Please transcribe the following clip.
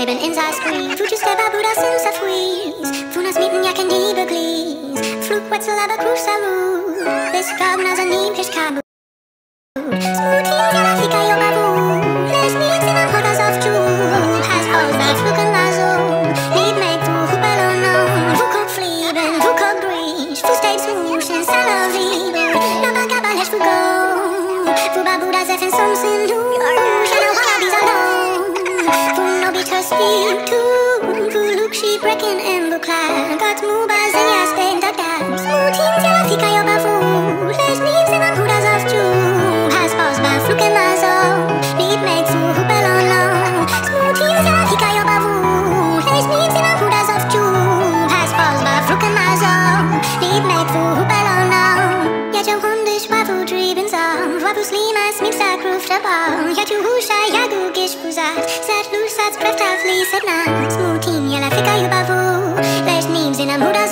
Leben in sein Screen aber Cruise Salute Babu. Da Zef in Somsin Du Shadow Wallabies alone speak to Kulukshi breaking in the Slimas mimsa kruf tabal Ja cię husha jagu gish puzat Set lusat preftavli sedna Smoothing ja la fika yo bafu Les memes and hudas